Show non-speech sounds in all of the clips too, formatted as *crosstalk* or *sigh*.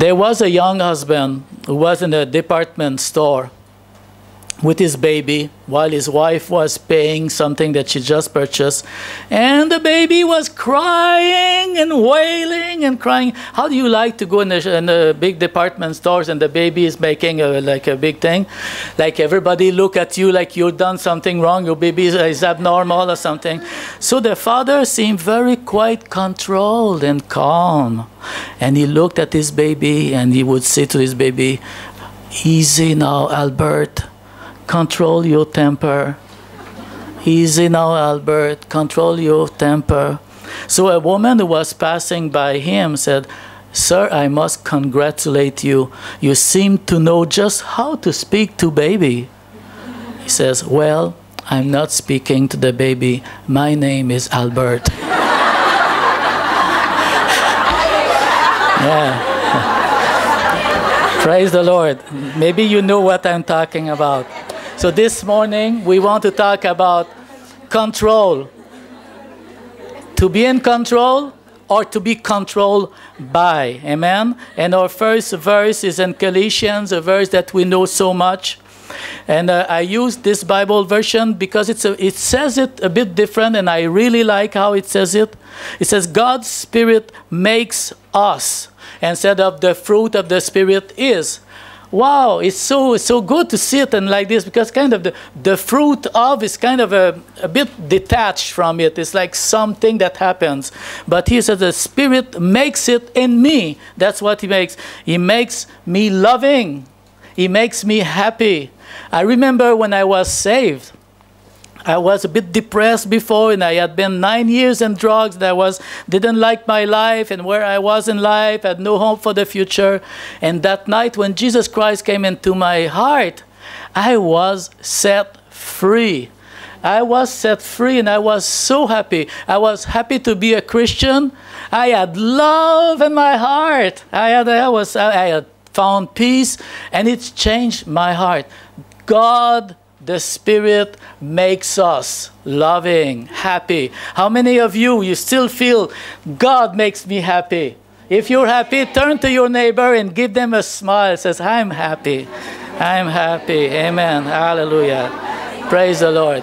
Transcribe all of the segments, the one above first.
There was a young husband who was in a department store with his baby while his wife was paying something that she just purchased. And the baby was crying and wailing and crying. How do you like to go in the, in the big department stores and the baby is making a, like a big thing? Like everybody look at you like you've done something wrong, your baby is, is abnormal or something. So the father seemed very quite controlled and calm. And he looked at his baby and he would say to his baby, Easy now, Albert control your temper. Easy now, Albert, control your temper. So a woman who was passing by him said, Sir, I must congratulate you. You seem to know just how to speak to baby. He says, Well, I'm not speaking to the baby. My name is Albert. *laughs* yeah. *laughs* Praise the Lord. Maybe you know what I'm talking about. So this morning we want to talk about control. To be in control or to be controlled by. Amen. And our first verse is in Galatians, a verse that we know so much. And uh, I use this Bible version because it's a, it says it a bit different, and I really like how it says it. It says, God's Spirit makes us, instead of the fruit of the Spirit is wow, it's so so good to see it and like this because kind of the, the fruit of is kind of a, a bit detached from it. It's like something that happens. But he says the Spirit makes it in me. That's what he makes. He makes me loving. He makes me happy. I remember when I was saved. I was a bit depressed before, and I had been nine years in drugs. I was didn't like my life and where I was in life. Had no hope for the future. And that night, when Jesus Christ came into my heart, I was set free. I was set free, and I was so happy. I was happy to be a Christian. I had love in my heart. I had, I was, I had found peace, and it changed my heart. God the Spirit makes us loving, happy. How many of you, you still feel God makes me happy? If you're happy, turn to your neighbor and give them a smile. Says, I'm happy. I'm happy. Amen. Hallelujah. Praise the Lord.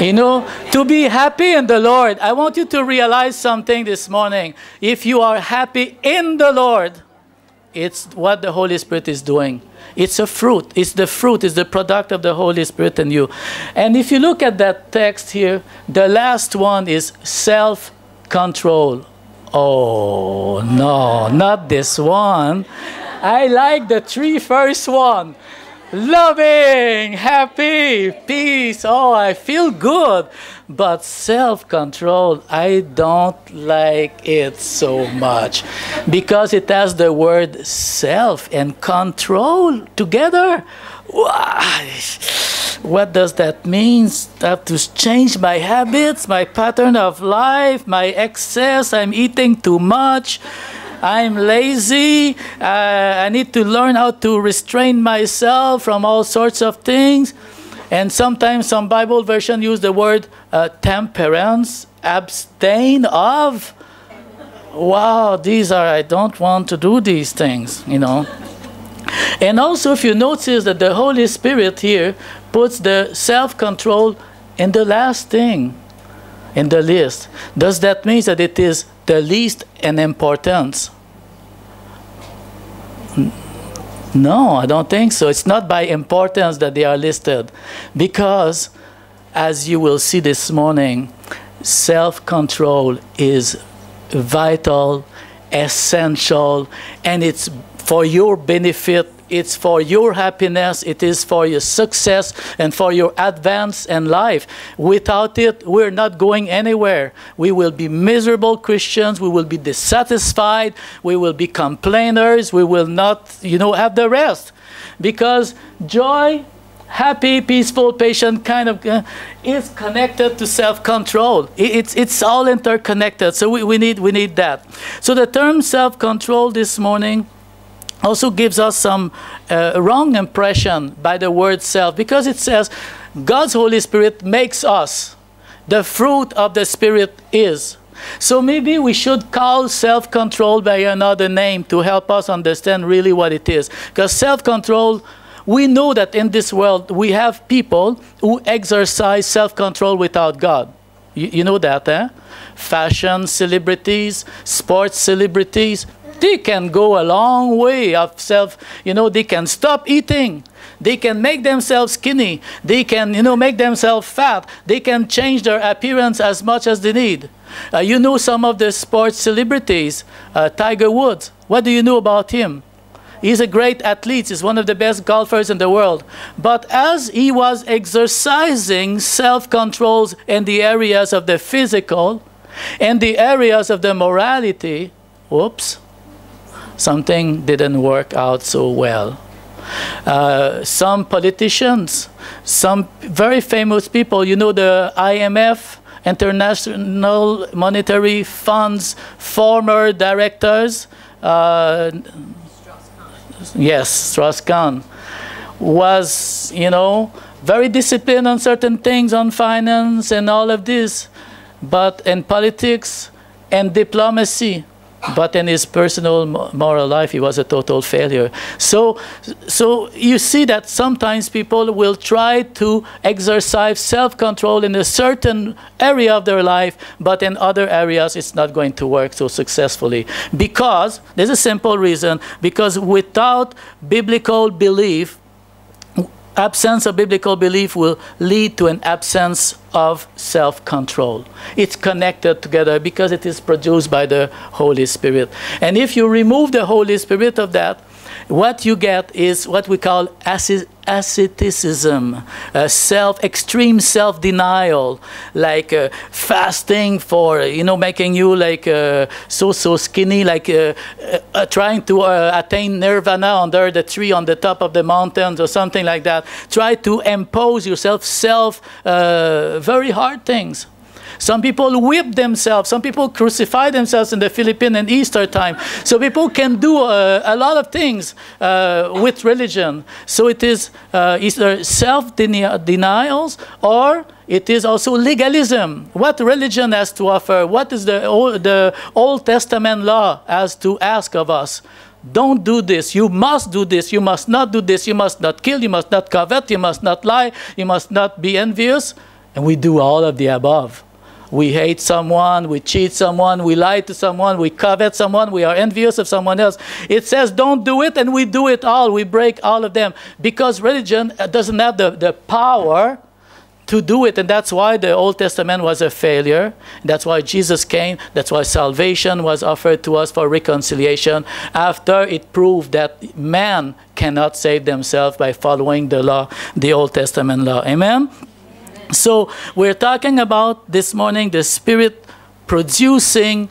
You know, to be happy in the Lord, I want you to realize something this morning. If you are happy in the Lord, it's what the Holy Spirit is doing. It's a fruit. It's the fruit. It's the product of the Holy Spirit in you. And if you look at that text here, the last one is self control. Oh, no, not this one. I like the three first one loving, happy, peace. Oh, I feel good. But self control, I don't like it so much because it has the word self and control together. What does that mean? I have to change my habits, my pattern of life, my excess. I'm eating too much. I'm lazy. Uh, I need to learn how to restrain myself from all sorts of things. And sometimes some Bible version use the word uh, temperance, abstain of. Wow, these are, I don't want to do these things, you know. And also, if you notice that the Holy Spirit here puts the self control in the last thing in the list, does that mean that it is the least in importance? No, I don't think so. It's not by importance that they are listed. Because, as you will see this morning, self control is vital, essential, and it's for your benefit it's for your happiness, it is for your success and for your advance in life. Without it, we're not going anywhere. We will be miserable Christians, we will be dissatisfied, we will be complainers, we will not, you know, have the rest. Because joy happy, peaceful, patient kind of uh, is connected to self-control. It's, it's all interconnected. So we, we, need, we need that. So the term self-control this morning also gives us some uh, wrong impression by the word self because it says God's Holy Spirit makes us. The fruit of the Spirit is. So maybe we should call self control by another name to help us understand really what it is. Because self control, we know that in this world we have people who exercise self control without God. You, you know that, eh? Fashion celebrities, sports celebrities, they can go a long way of self, you know, they can stop eating. They can make themselves skinny. They can, you know, make themselves fat. They can change their appearance as much as they need. Uh, you know some of the sports celebrities, uh, Tiger Woods. What do you know about him? He's a great athlete. He's one of the best golfers in the world. But as he was exercising self-controls in the areas of the physical and the areas of the morality, whoops, something didn't work out so well. Uh, some politicians, some very famous people, you know, the IMF, International Monetary Fund's former directors, uh, yes, Strauss-Kahn, was, you know, very disciplined on certain things, on finance and all of this, but in politics and diplomacy, but in his personal moral life he was a total failure. So so you see that sometimes people will try to exercise self-control in a certain area of their life but in other areas it's not going to work so successfully. Because there's a simple reason because without biblical belief absence of biblical belief will lead to an absence of self control. It's connected together because it is produced by the Holy Spirit. And if you remove the Holy Spirit of that, what you get is what we call asceticism, uh, self, extreme self-denial, like uh, fasting for, you know, making you like uh, so, so skinny, like uh, uh, trying to uh, attain nirvana under the tree on the top of the mountains or something like that. Try to impose yourself self, very hard things. Some people whip themselves. Some people crucify themselves in the Philippine and Easter time. So people can do uh, a lot of things uh, with religion. So it is uh, either self-denials or it is also legalism. What religion has to offer? What is the Old, the Old Testament law has to ask of us? Don't do this. You must do this. You must not do this. You must not kill. You must not covet. You must not lie. You must not be envious. And we do all of the above we hate someone, we cheat someone, we lie to someone, we covet someone, we are envious of someone else. It says don't do it, and we do it all. We break all of them because religion uh, doesn't have the, the power to do it. And that's why the Old Testament was a failure. That's why Jesus came. That's why salvation was offered to us for reconciliation after it proved that man cannot save themselves by following the law, the Old Testament law. Amen? So we're talking about this morning the Spirit producing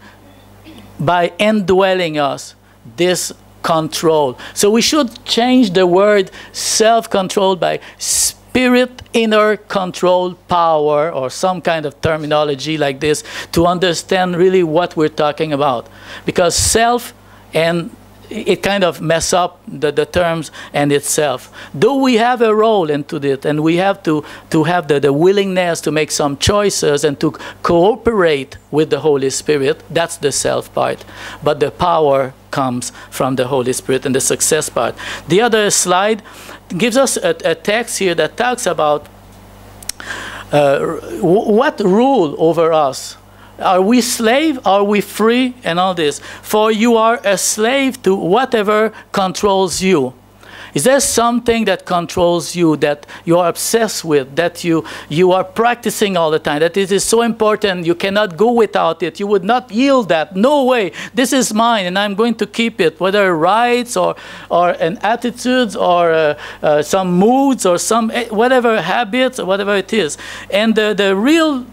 by indwelling us this control. So we should change the word self-control by spirit inner control power or some kind of terminology like this to understand really what we're talking about. Because self and it kind of mess up the, the terms and itself. Though we have a role into it and we have to, to have the, the willingness to make some choices and to cooperate with the Holy Spirit, that's the self part. But the power comes from the Holy Spirit and the success part. The other slide gives us a, a text here that talks about uh, what rule over us are we slave? Are we free? And all this. For you are a slave to whatever controls you. Is there something that controls you that you are obsessed with, that you, you are practicing all the time, that it is so important you cannot go without it? You would not yield that. No way. This is mine and I'm going to keep it, whether rights or, or an attitudes or uh, uh, some moods or some eh, whatever habits or whatever it is. And the, the real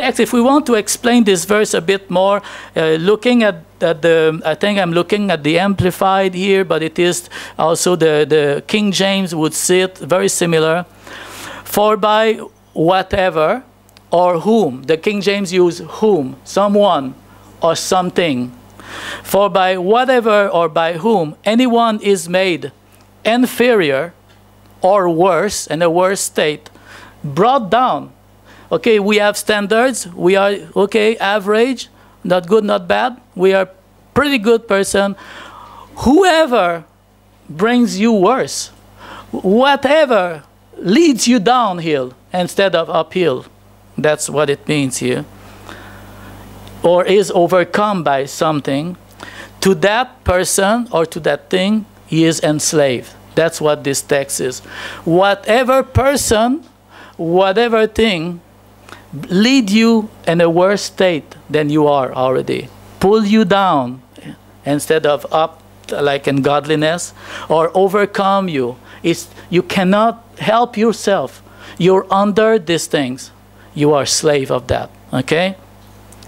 text, if we want to explain this verse a bit more, uh, looking at, at, the, I think I'm looking at the Amplified here, but it is also the, the King James would see it very similar. For by whatever or whom, the King James use whom, someone or something. For by whatever or by whom anyone is made inferior or worse, in a worse state, brought down okay, we have standards, we are, okay, average, not good, not bad. We are pretty good person. Whoever brings you worse, whatever leads you downhill instead of uphill. That's what it means here. Or is overcome by something. To that person or to that thing, he is enslaved. That's what this text is. Whatever person, whatever thing, lead you in a worse state than you are already, pull you down instead of up like in godliness, or overcome you. It's, you cannot help yourself. You're under these things. You are slave of that. Okay?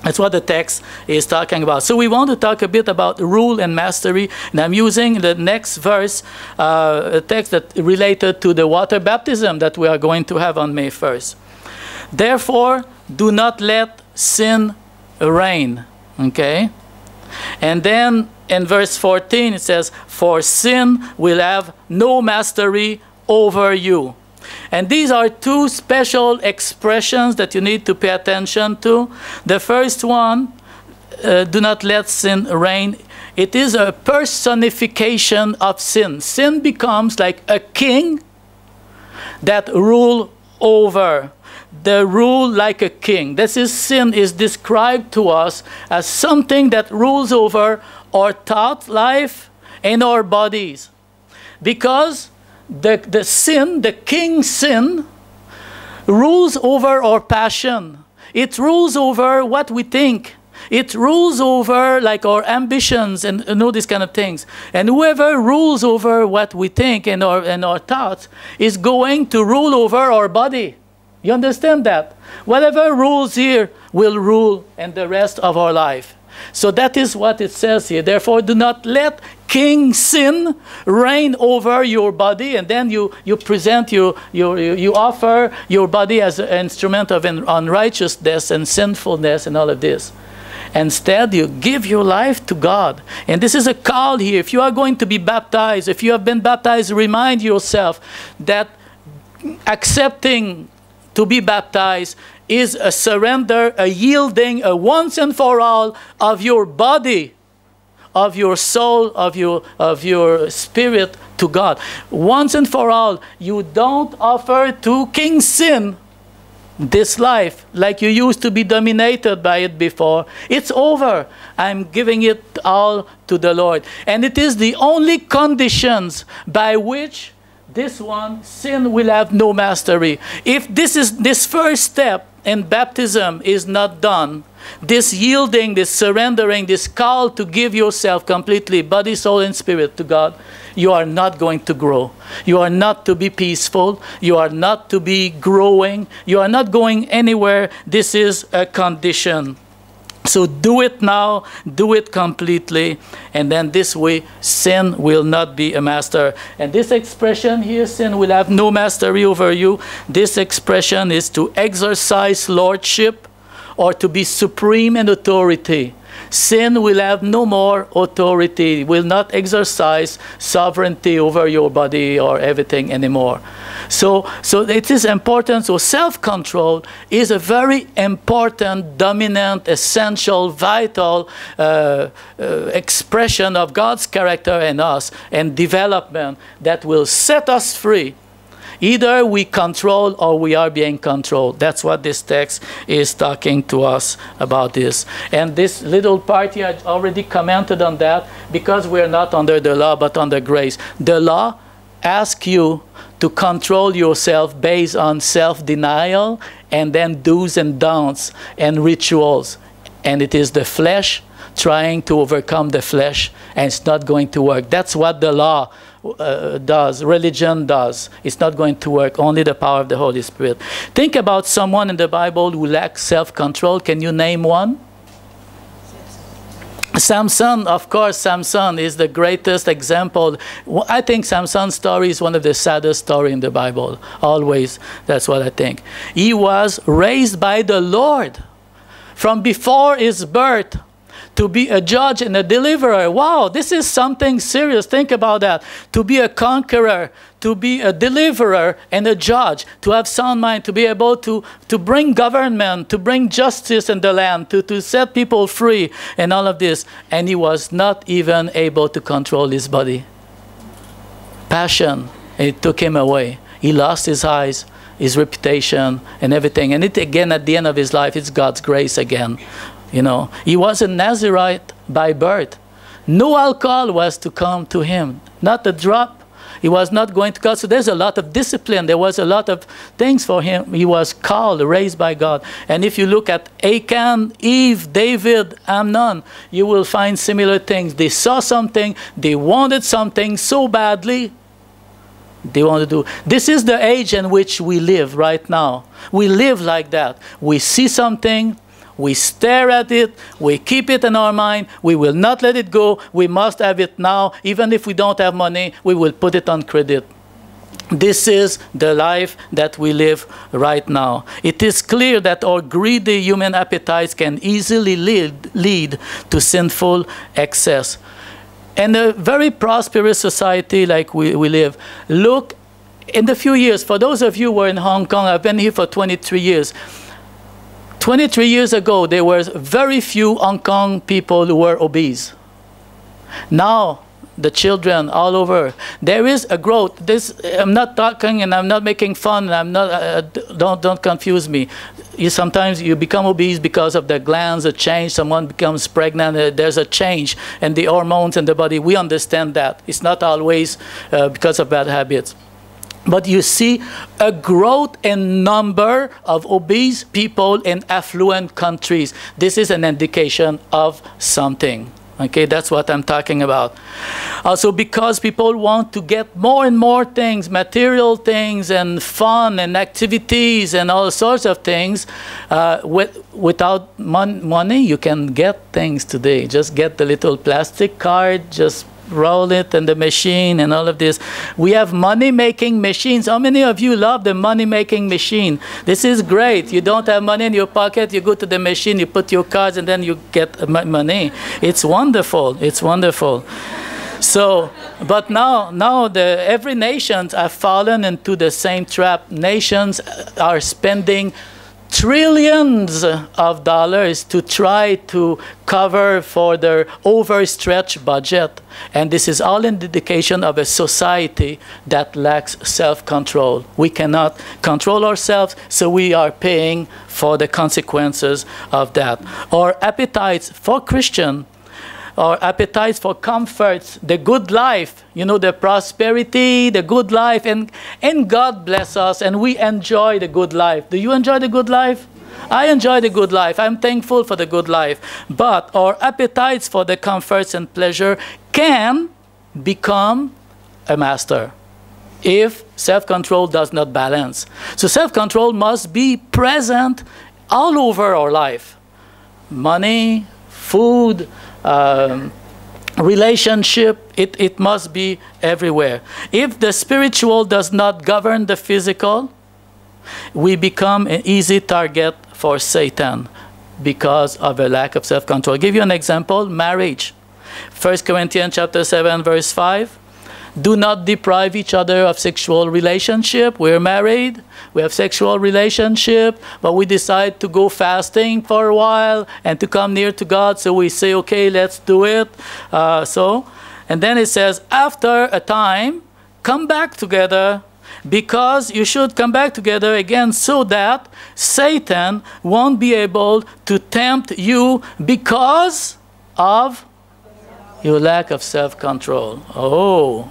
That's what the text is talking about. So we want to talk a bit about rule and mastery. And I'm using the next verse, uh, a text that related to the water baptism that we are going to have on May 1st. Therefore, do not let sin reign. Okay? And then in verse 14 it says, For sin will have no mastery over you. And these are two special expressions that you need to pay attention to. The first one, uh, do not let sin reign. It is a personification of sin. Sin becomes like a king that rule over the rule like a king. This is sin is described to us as something that rules over our thought life and our bodies. Because the, the sin, the king sin, rules over our passion. It rules over what we think. It rules over like our ambitions and you know these kind of things. And whoever rules over what we think and our and our thoughts is going to rule over our body. You understand that? Whatever rules here will rule in the rest of our life. So that is what it says here. Therefore, do not let king sin reign over your body, and then you, you present, you, you, you offer your body as an instrument of unrighteousness and sinfulness and all of this. Instead, you give your life to God. And this is a call here. If you are going to be baptized, if you have been baptized, remind yourself that accepting to be baptized is a surrender, a yielding, a once and for all of your body, of your soul, of your, of your spirit to God. Once and for all, you don't offer to King Sin this life like you used to be dominated by it before. It's over. I'm giving it all to the Lord. And it is the only conditions by which this one, sin will have no mastery. If this is this first step in baptism is not done, this yielding, this surrendering, this call to give yourself completely, body, soul, and spirit to God, you are not going to grow. You are not to be peaceful. You are not to be growing. You are not going anywhere. This is a condition. So do it now, do it completely, and then this way sin will not be a master. And this expression here, sin will have no mastery over you, this expression is to exercise lordship or to be supreme in authority. Sin will have no more authority, will not exercise sovereignty over your body or everything anymore. So, so it is important. So self-control is a very important, dominant, essential, vital uh, uh, expression of God's character in us and development that will set us free Either we control or we are being controlled. That's what this text is talking to us about this. And this little party, I already commented on that because we're not under the law but under grace. The law asks you to control yourself based on self-denial and then do's and don'ts and rituals. And it is the flesh trying to overcome the flesh and it's not going to work. That's what the law uh, does, religion does. It's not going to work, only the power of the Holy Spirit. Think about someone in the Bible who lacks self-control. Can you name one? Samson, of course, Samson is the greatest example. I think Samson's story is one of the saddest stories in the Bible. Always, that's what I think. He was raised by the Lord from before his birth to be a judge and a deliverer. Wow, this is something serious. Think about that. To be a conqueror, to be a deliverer and a judge, to have sound mind, to be able to, to bring government, to bring justice in the land, to, to set people free, and all of this. And he was not even able to control his body. Passion, it took him away. He lost his eyes, his reputation, and everything. And it again, at the end of his life, it's God's grace again. You know, he was a Nazarite by birth. No alcohol was to come to him, not a drop he was not going to God. So there's a lot of discipline. There was a lot of things for him. He was called, raised by God. And if you look at Achan, Eve, David, Amnon, you will find similar things. They saw something, they wanted something so badly, they want to do. This is the age in which we live right now. We live like that. We see something, we stare at it, we keep it in our mind, we will not let it go, we must have it now. Even if we don't have money, we will put it on credit. This is the life that we live right now. It is clear that our greedy human appetites can easily lead, lead to sinful excess. In a very prosperous society like we, we live, look in the few years, for those of you who are in Hong Kong, I've been here for 23 years. 23 years ago, there were very few Hong Kong people who were obese. Now, the children all over, there is a growth. This, I'm not talking and I'm not making fun. And I'm not, uh, don't, don't confuse me. You, sometimes you become obese because of the glands, a change. Someone becomes pregnant. Uh, there's a change in the hormones in the body. We understand that. It's not always uh, because of bad habits. But you see a growth in number of obese people in affluent countries. This is an indication of something. Okay, that's what I'm talking about. Also, because people want to get more and more things, material things, and fun and activities and all sorts of things, uh, with, without mon money, you can get things today. Just get the little plastic card, just roll it and the machine and all of this. We have money-making machines. How many of you love the money-making machine? This is great. You don't have money in your pocket, you go to the machine, you put your cards, and then you get money. It's wonderful. It's wonderful. So, but now, now the, every nations have fallen into the same trap. Nations are spending trillions of dollars to try to cover for their overstretched budget. And this is all an indication of a society that lacks self-control. We cannot control ourselves, so we are paying for the consequences of that. Our appetites for Christian our appetites for comforts, the good life, you know, the prosperity, the good life, and, and God bless us, and we enjoy the good life. Do you enjoy the good life? I enjoy the good life. I'm thankful for the good life. But our appetites for the comforts and pleasure can become a master if self-control does not balance. So self-control must be present all over our life. Money, food, um, relationship, it, it must be everywhere. If the spiritual does not govern the physical, we become an easy target for Satan because of a lack of self-control. I'll give you an example, marriage. 1 Corinthians chapter 7, verse 5. Do not deprive each other of sexual relationship. We're married, we have sexual relationship, but we decide to go fasting for a while and to come near to God. So we say, okay, let's do it. Uh, so, and then it says, after a time, come back together because you should come back together again so that Satan won't be able to tempt you because of your lack of self-control. Oh,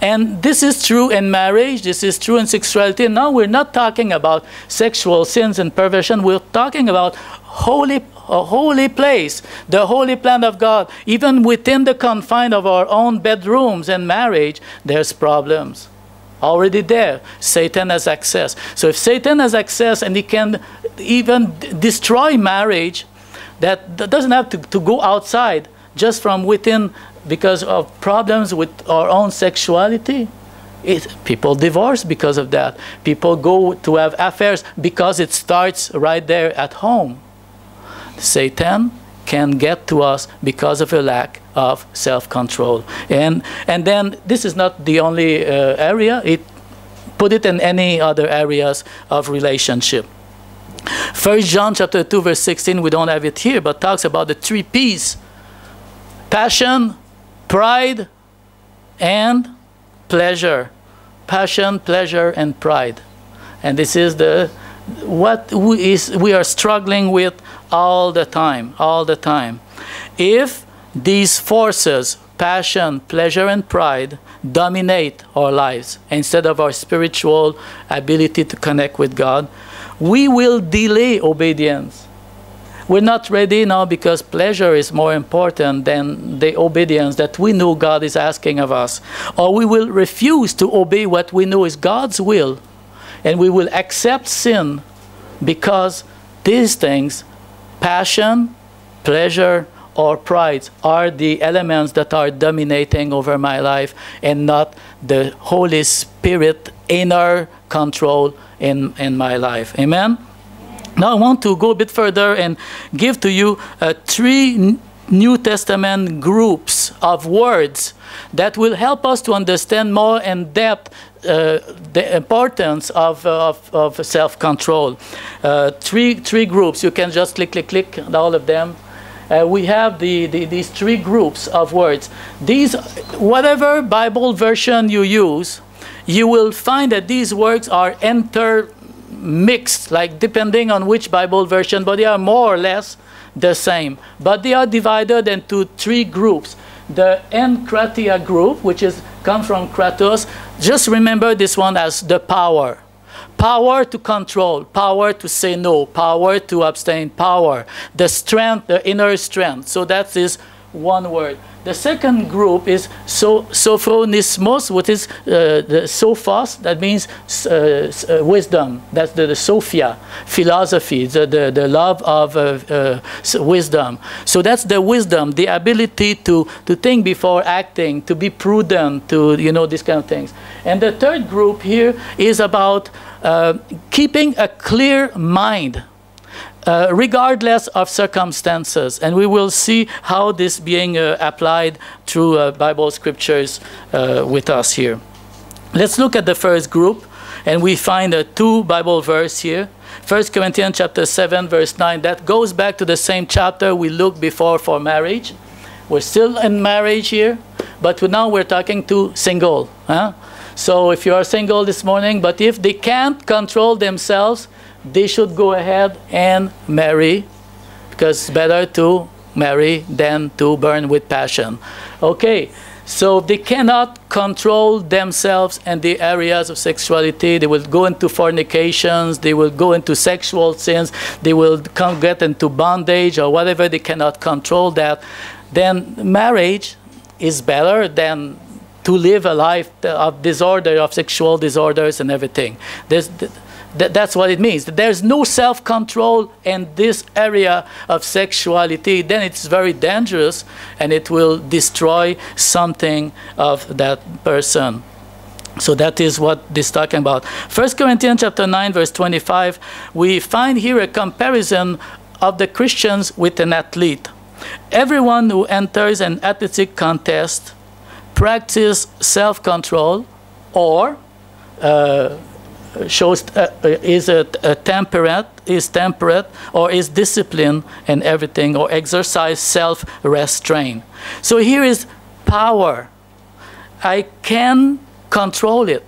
and this is true in marriage, this is true in sexuality. Now we're not talking about sexual sins and perversion, we're talking about holy a holy place, the holy plan of God. Even within the confine of our own bedrooms and marriage, there's problems. Already there, Satan has access. So if Satan has access and he can even destroy marriage, that, doesn't have to, to go outside, just from within because of problems with our own sexuality. It, people divorce because of that. People go to have affairs because it starts right there at home. Satan can get to us because of a lack of self-control. And and then this is not the only uh, area. It put it in any other areas of relationship. First John chapter 2 verse 16 we don't have it here but talks about the three P's passion pride and pleasure. Passion pleasure and pride. And this is the what we, is, we are struggling with all the time all the time. If these forces passion pleasure and pride dominate our lives instead of our spiritual ability to connect with God we will delay obedience. We're not ready now because pleasure is more important than the obedience that we know God is asking of us. Or we will refuse to obey what we know is God's will, and we will accept sin because these things, passion, pleasure, or pride, are the elements that are dominating over my life and not the Holy Spirit inner control in, in my life. Amen? Now I want to go a bit further and give to you uh, three New Testament groups of words that will help us to understand more in depth uh, the importance of, uh, of, of self-control. Uh, three, three groups, you can just click, click, click all of them. Uh, we have the, the, these three groups of words. These, whatever Bible version you use, you will find that these words are intermixed, like depending on which Bible version, but they are more or less the same. But they are divided into three groups. The enkratia group, which is comes from kratos, just remember this one as the power. Power to control, power to say no, power to abstain, power. The strength, the inner strength. So that is one word. The second group is so, sophronismos, which is uh, the sophos, that means uh, uh, wisdom. That's the, the sophia, philosophy, the, the, the love of uh, uh, wisdom. So that's the wisdom, the ability to, to think before acting, to be prudent, to, you know, these kind of things. And the third group here is about uh, keeping a clear mind uh, regardless of circumstances. And we will see how this being uh, applied through uh, Bible scriptures uh, with us here. Let's look at the first group, and we find two Bible verse here. 1 Corinthians chapter 7, verse 9. That goes back to the same chapter we looked before for marriage. We're still in marriage here, but now we're talking to single. Huh? So if you are single this morning, but if they can't control themselves, they should go ahead and marry because it's better to marry than to burn with passion. Okay, so they cannot control themselves and the areas of sexuality. They will go into fornications, they will go into sexual sins, they will get into bondage or whatever. They cannot control that. Then marriage is better than to live a life of disorder, of sexual disorders and everything. There's, Th that's what it means. There's no self-control in this area of sexuality, then it's very dangerous and it will destroy something of that person. So that is what this is talking about. 1 Corinthians chapter 9, verse 25, we find here a comparison of the Christians with an athlete. Everyone who enters an athletic contest practices self-control or uh, shows uh, uh, is a, a, temperate is temperate or is disciplined and everything or exercise self restraint so here is power. I can control it.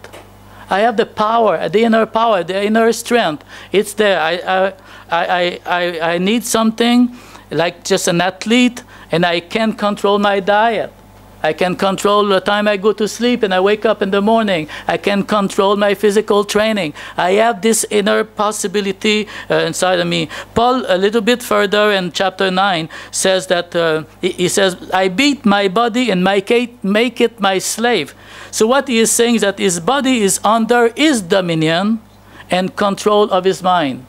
I have the power the inner power the inner strength. It's there. I i i i, I need something like just an athlete and i can control my diet I can control the time I go to sleep and I wake up in the morning. I can control my physical training. I have this inner possibility uh, inside of me. Paul, a little bit further in chapter 9, says that uh, he, he, says, I beat my body and make it, make it my slave. So what he is saying is that his body is under his dominion and control of his mind.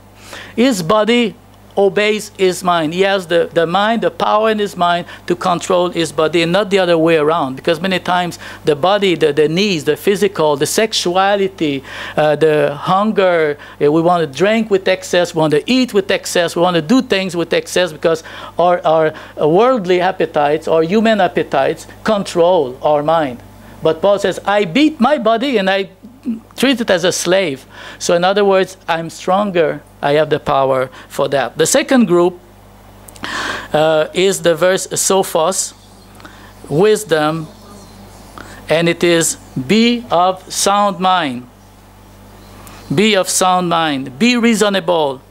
His body obeys his mind. He has the, the mind, the power in his mind to control his body, and not the other way around. Because many times the body, the, the needs, the physical, the sexuality, uh, the hunger, uh, we want to drink with excess, we want to eat with excess, we want to do things with excess because our, our worldly appetites, our human appetites, control our mind. But Paul says, I beat my body and I treat it as a slave. So, in other words, I'm stronger. I have the power for that. The second group uh, is the verse Sophos, wisdom, and it is be of sound mind. Be of sound mind. Be reasonable.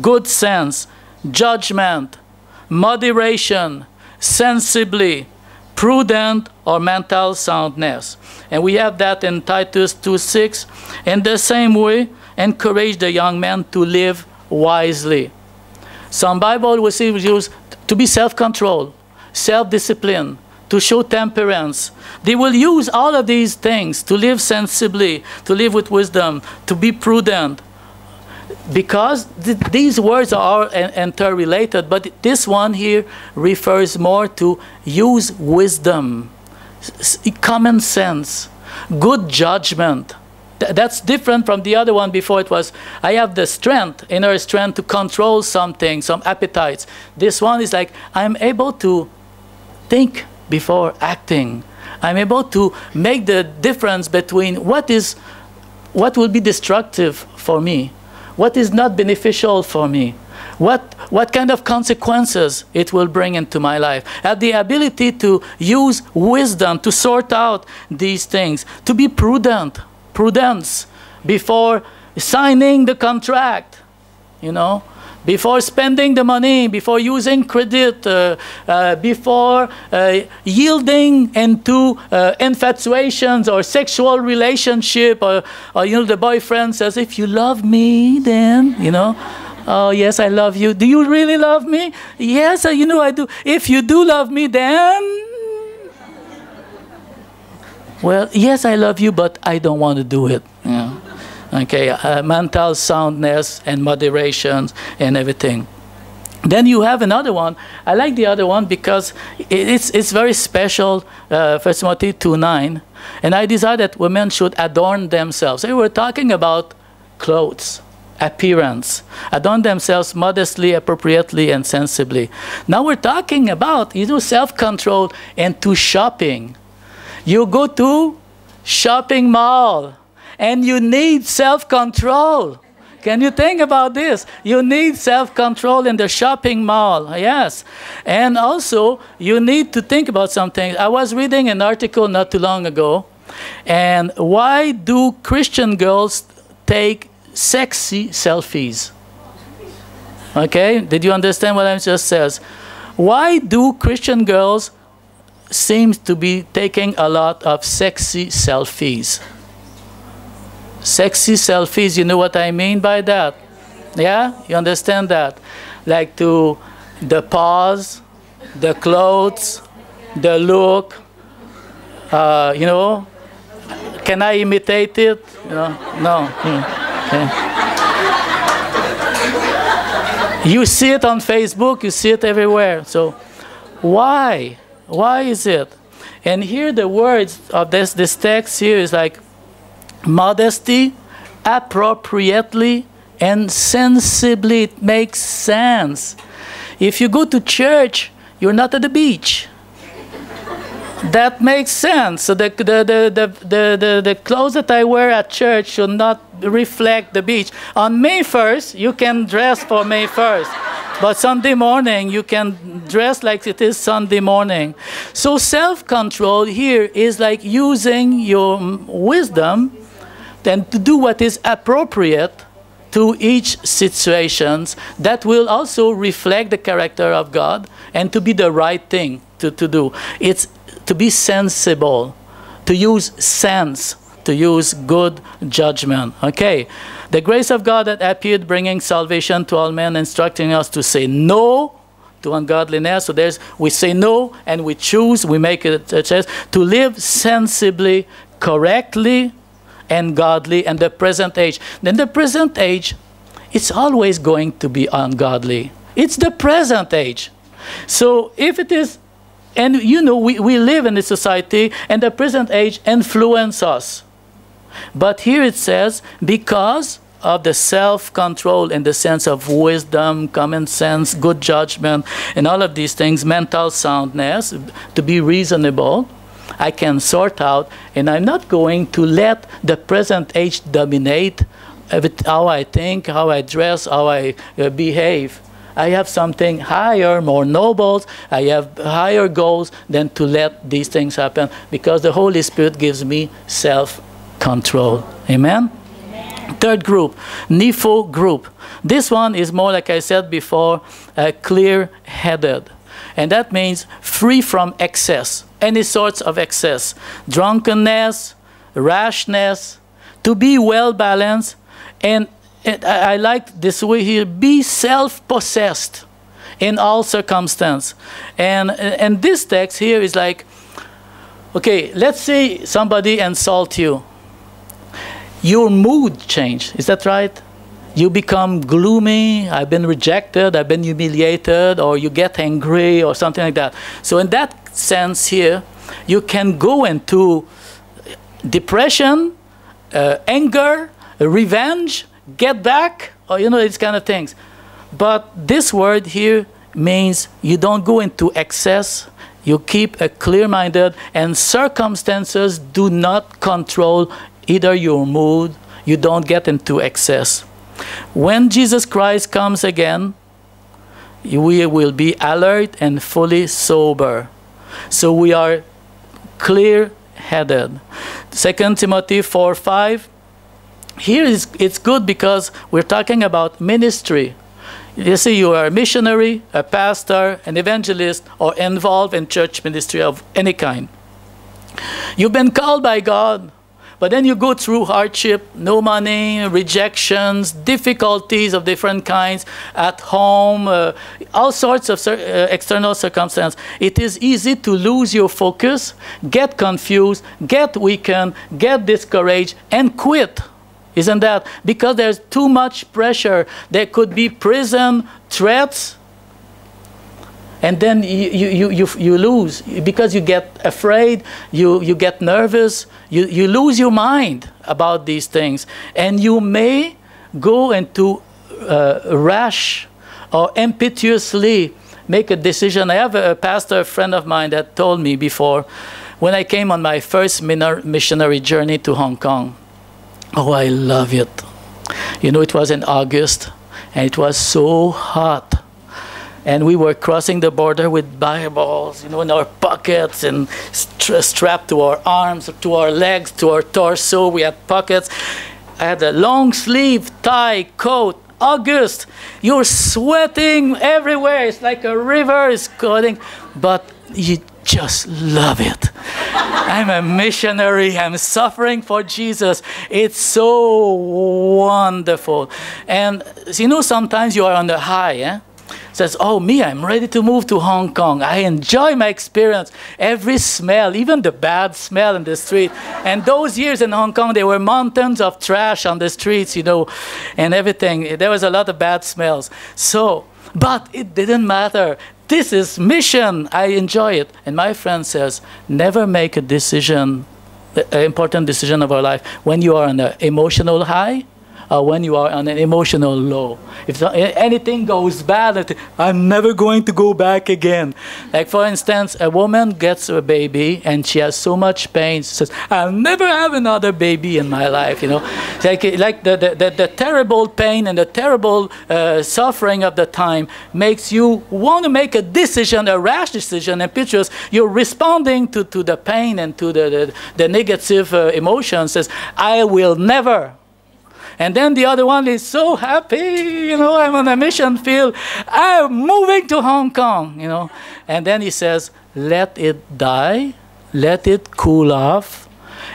Good sense. Judgment. Moderation. Sensibly. Prudent or mental soundness. And we have that in Titus 2:6. In the same way, encourage the young men to live wisely. Some Bible will say use to be self-control, self-discipline, to show temperance. They will use all of these things to live sensibly, to live with wisdom, to be prudent. Because th these words are interrelated, but this one here refers more to use wisdom common sense, good judgment. That's different from the other one before it was, I have the strength, inner strength to control something, some appetites. This one is like, I'm able to think before acting. I'm able to make the difference between what is, what will be destructive for me, what is not beneficial for me, what, what kind of consequences it will bring into my life. Have the ability to use wisdom to sort out these things, to be prudent, prudence before signing the contract, you know, before spending the money, before using credit, uh, uh, before uh, yielding into uh, infatuations or sexual relationship, or, or, you know, the boyfriend says, if you love me, then, you know, Oh, yes, I love you. Do you really love me? Yes, you know I do. If you do love me, then. Well, yes, I love you, but I don't want to do it. Yeah. Okay, uh, mental soundness and moderation and everything. Then you have another one. I like the other one because it's, it's very special, uh, 1 Timothy 2 9. And I desire that women should adorn themselves. We were talking about clothes appearance, adorn themselves modestly, appropriately, and sensibly. Now we're talking about, you know, self-control and to shopping. You go to shopping mall and you need self-control. Can you think about this? You need self-control in the shopping mall, yes. And also, you need to think about something. I was reading an article not too long ago, and why do Christian girls take sexy selfies. Okay, did you understand what I just says? Why do Christian girls seem to be taking a lot of sexy selfies? Sexy selfies, you know what I mean by that? Yeah, you understand that? Like to the pose, the clothes, the look, uh, you know, can I imitate it? You know, no. You see it on Facebook, you see it everywhere. So why? Why is it? And here the words of this, this text here is like modesty, appropriately, and sensibly. It makes sense. If you go to church, you're not at the beach that makes sense. So the, the, the, the, the, the, clothes that I wear at church should not reflect the beach. On May 1st, you can dress for May 1st. But Sunday morning, you can dress like it is Sunday morning. So self-control here is like using your wisdom then to do what is appropriate to each situations that will also reflect the character of God and to be the right thing to, to do. It's to be sensible, to use sense, to use good judgment. Okay, the grace of God that appeared bringing salvation to all men, instructing us to say no to ungodliness. So there's we say no and we choose, we make it a choice to live sensibly, correctly, and godly in the present age. Then the present age, it's always going to be ungodly. It's the present age. So if it is, and you know, we, we live in a society and the present age influence us. But here it says, because of the self-control in the sense of wisdom, common sense, good judgment, and all of these things, mental soundness, to be reasonable, I can sort out, and I'm not going to let the present age dominate how I think, how I dress, how I uh, behave. I have something higher, more noble. I have higher goals than to let these things happen because the Holy Spirit gives me self control. Amen? Third group, Nepho group. This one is more, like I said before, uh, clear headed. And that means free from excess, any sorts of excess, drunkenness, rashness, to be well balanced. And, and I, I like this way here be self possessed in all circumstance. And, and this text here is like, okay, let's say somebody insult you your mood change. Is that right? You become gloomy, I've been rejected, I've been humiliated, or you get angry, or something like that. So, in that sense, here, you can go into depression, uh, anger, revenge, get back, or you know, these kind of things. But this word here means you don't go into excess, you keep a clear minded, and circumstances do not control either your mood, you don't get into excess. When Jesus Christ comes again, we will be alert and fully sober. So we are clear headed. 2 Timothy 4 5. Here is, it's good because we're talking about ministry. You see, you are a missionary, a pastor, an evangelist, or involved in church ministry of any kind. You've been called by God but then you go through hardship, no money, rejections, difficulties of different kinds at home, uh, all sorts of uh, external circumstances. It is easy to lose your focus, get confused, get weakened, get discouraged, and quit. Isn't that? Because there's too much pressure. There could be prison, threats, and then you, you, you, you lose because you get afraid, you, you get nervous, you, you lose your mind about these things. And you may go into uh, rash or impetuously make a decision. I have a pastor, a friend of mine, that told me before when I came on my first missionary journey to Hong Kong. Oh, I love it. You know, it was in August and it was so hot and we were crossing the border with Bibles, you know, in our pockets and st strapped to our arms, to our legs, to our torso. We had pockets. I had a long sleeve tie coat. August, you're sweating everywhere. It's like a river is going, but you just love it. I'm a missionary. I'm suffering for Jesus. It's so wonderful. And you know, sometimes you are on the high, eh? says, Oh, me, I'm ready to move to Hong Kong. I enjoy my experience. Every smell, even the bad smell in the street. And those years in Hong Kong, there were mountains of trash on the streets, you know, and everything. There was a lot of bad smells. So, but it didn't matter. This is mission. I enjoy it. And my friend says, never make a decision, an important decision of our life, when you are on an emotional high uh, when you are on an emotional low. If anything goes bad, I'm never going to go back again. Like for instance, a woman gets a baby and she has so much pain. She says, "I'll never have another baby in my life." You know, like like the the, the, the terrible pain and the terrible uh, suffering of the time makes you want to make a decision, a rash decision, and pictures you're responding to, to the pain and to the the, the negative uh, emotions. Says, "I will never." And then the other one is so happy, you know, I'm on a mission field. I'm moving to Hong Kong, you know. And then he says, let it die, let it cool off.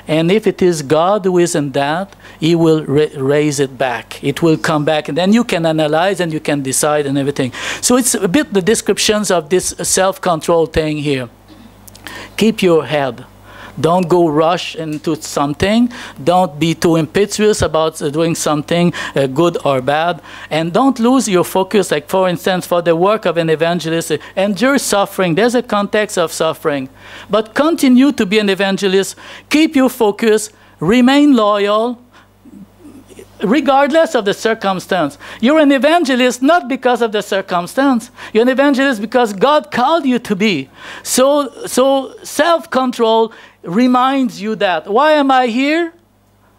And if it is God who is in that, He will ra raise it back. It will come back. And then you can analyze and you can decide and everything. So it's a bit the descriptions of this self control thing here. Keep your head. Don't go rush into something. Don't be too impetuous about doing something uh, good or bad. And don't lose your focus. Like, for instance, for the work of an evangelist, endure suffering. There's a context of suffering. But continue to be an evangelist. Keep your focus. Remain loyal regardless of the circumstance. You're an evangelist not because of the circumstance. You're an evangelist because God called you to be. So, so self-control reminds you that. Why am I here?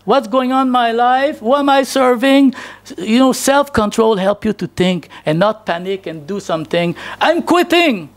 What's going on in my life? Who am I serving? You know, self-control help you to think and not panic and do something. I'm quitting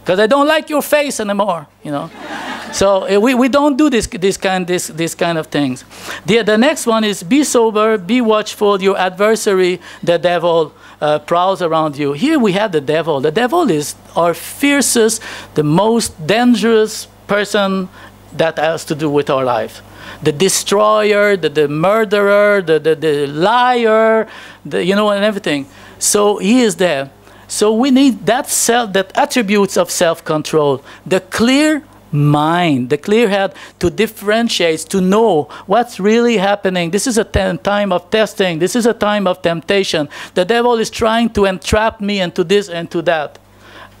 because I don't like your face anymore, you know. *laughs* so uh, we, we don't do this, this, kind, this, this kind of things. The, the next one is be sober, be watchful. Your adversary, the devil, uh, prowls around you. Here we have the devil. The devil is our fiercest, the most dangerous person that has to do with our life. The destroyer, the, the murderer, the, the, the liar, the, you know, and everything. So he is there. So we need that self, that attributes of self-control, the clear mind, the clear head to differentiate, to know what's really happening. This is a time of testing. This is a time of temptation. The devil is trying to entrap me into this and to that.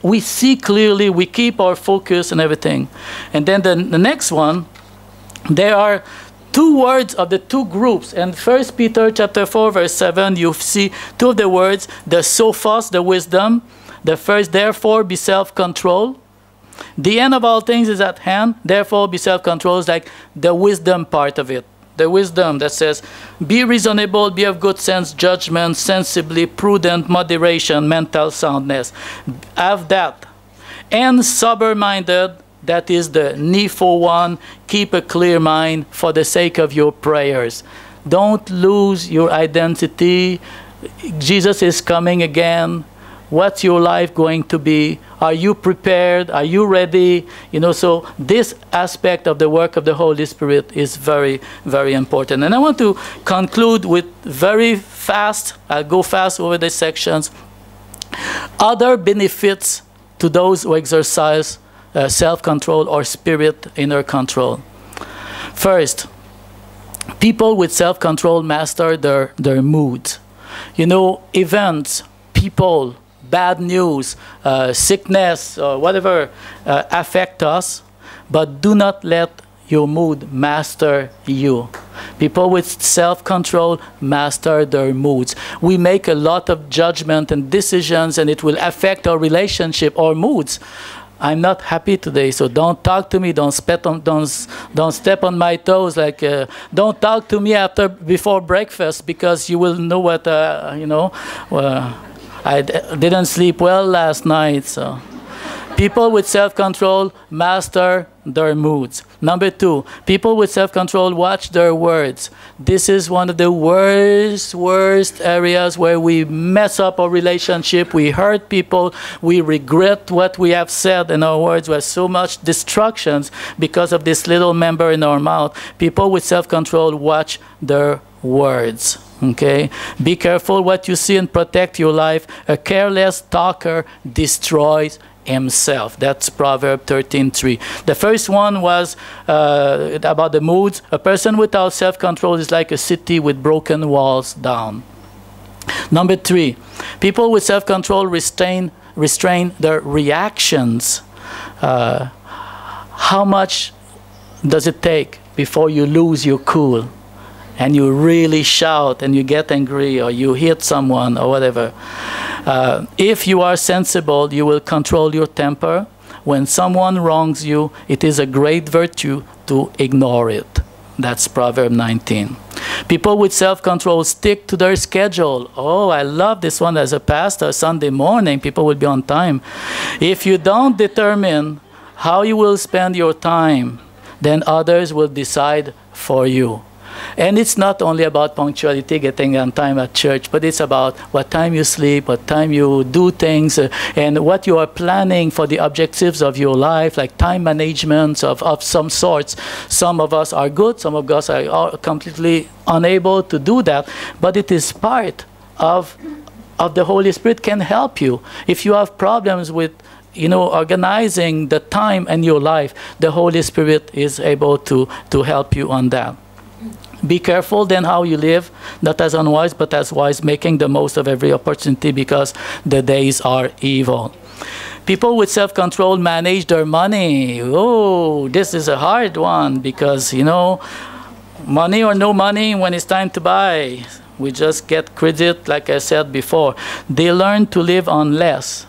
We see clearly, we keep our focus and everything. And then the, the next one, there are two words of the two groups. And First Peter chapter 4, verse 7, you see two of the words, the sophos, the wisdom. The first, therefore, be self-control. The end of all things is at hand, therefore be self-control is like the wisdom part of it. The wisdom that says, be reasonable, be of good sense, judgment, sensibly, prudent, moderation, mental soundness. Have that. And sober-minded, that is the needful one. Keep a clear mind for the sake of your prayers. Don't lose your identity. Jesus is coming again. What's your life going to be? Are you prepared? Are you ready? You know, so this aspect of the work of the Holy Spirit is very, very important. And I want to conclude with very fast, I'll go fast over the sections. Other benefits to those who exercise uh, self-control or spirit inner control. First, people with self-control master their, their moods. You know, events, people, bad news, uh, sickness, or whatever uh, affect us, but do not let your mood master you. People with self-control master their moods. We make a lot of judgment and decisions and it will affect our relationship or moods. I'm not happy today, so don't talk to me. Don't step on, don't, don't step on my toes. Like, uh, don't talk to me after before breakfast because you will know what uh, you know. Uh, I d- didn't sleep well last night, so. People with self-control master their moods. Number two, people with self-control watch their words. This is one of the worst, worst areas where we mess up our relationship. We hurt people. We regret what we have said in our words. We have so much destructions because of this little member in our mouth. People with self-control watch their words. Okay? Be careful what you see and protect your life. A careless talker destroys himself. That's Proverb 13.3. The first one was uh, about the moods. A person without self-control is like a city with broken walls down. Number three, people with self-control restrain, restrain their reactions. Uh, how much does it take before you lose your cool? And you really shout and you get angry or you hit someone or whatever. Uh, if you are sensible, you will control your temper. When someone wrongs you, it is a great virtue to ignore it. That's Proverb 19. People with self-control stick to their schedule. Oh, I love this one as a pastor. Sunday morning, people will be on time. If you don't determine how you will spend your time, then others will decide for you. And it's not only about punctuality, getting on time at church, but it's about what time you sleep, what time you do things, uh, and what you are planning for the objectives of your life, like time management of, of some sorts. Some of us are good, some of us are, completely unable to do that, but it is part of, of the Holy Spirit can help you. If you have problems with you know, organizing the time in your life, the Holy Spirit is able to, to help you on that. Be careful then how you live, not as unwise, but as wise, making the most of every opportunity because the days are evil. People with self control manage their money. Oh, this is a hard one because, you know, money or no money when it's time to buy. We just get credit, like I said before. They learn to live on less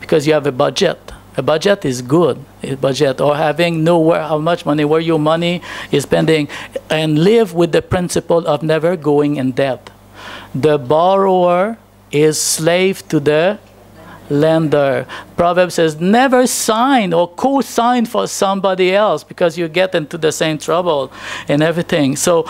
because you have a budget. A budget is good. A budget or having know where how much money, where your money is spending, and live with the principle of never going in debt. The borrower is slave to the lender. Proverbs says never sign or co-sign for somebody else because you get into the same trouble and everything. So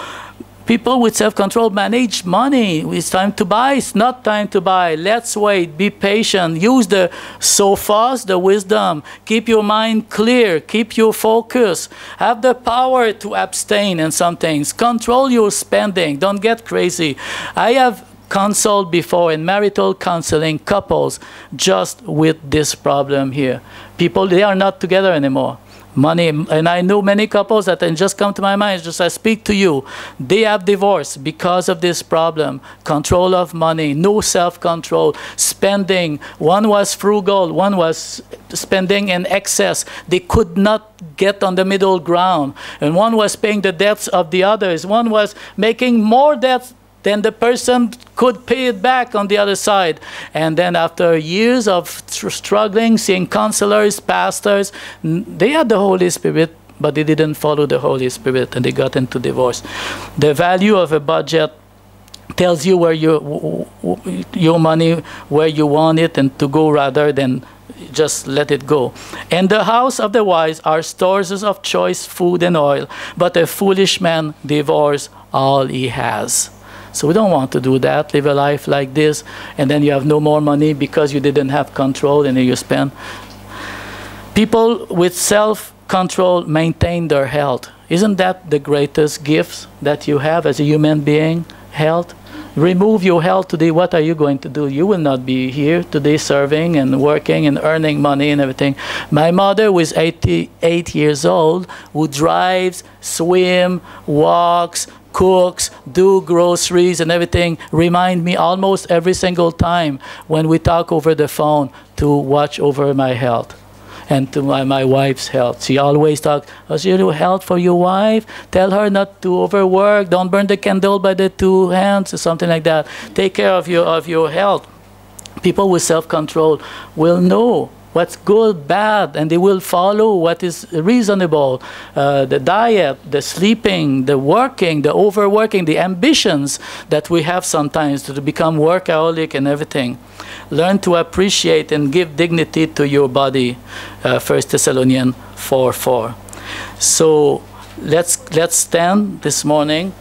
People with self-control manage money. It's time to buy. It's not time to buy. Let's wait. Be patient. Use the sophos, the wisdom. Keep your mind clear. Keep your focus. Have the power to abstain in some things. Control your spending. Don't get crazy. I have counseled before in marital counseling couples just with this problem here. People, they are not together anymore money and i know many couples that just come to my mind just i speak to you. They have divorced because of this problem. Control of money no self-control. Spending one was frugal one was spending in excess. They could not get on the middle ground. And one was paying the debts of the others. One was making more debts then the person could pay it back on the other side. And then after years of struggling, seeing counselors, pastors, they had the Holy Spirit, but they didn't follow the Holy Spirit and they got into divorce. The value of a budget tells you where your, your money, where you want it and to go rather than just let it go. And the house of the wise are stores of choice food and oil, but a foolish man devours all he has. So we don't want to do that, live a life like this, and then you have no more money because you didn't have control and then you spend. People with self-control maintain their health. Isn't that the greatest gift that you have as a human being? Health? remove your health today, what are you going to do? You will not be here today serving and working and earning money and everything. My mother was 88 years old who drives, swim, walks, cooks, do groceries and everything, remind me almost every single time when we talk over the phone to watch over my health and to my, my wife's health. She always talks, as you do health for your wife, tell her not to overwork, don't burn the candle by the two hands or something like that. Take care of your, of your health. People with self-control will know what's good, bad, and they will follow what is reasonable. Uh, the diet, the sleeping, the working, the overworking, the ambitions that we have sometimes to become workaholic and everything. Learn to appreciate and give dignity to your body. Uh, 1 Thessalonians 4 4. So let's, let's stand this morning.